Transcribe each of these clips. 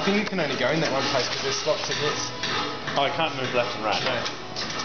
think you can only go in that one place because there's slots in this. Oh, I can't move left and right. No.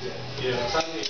Aware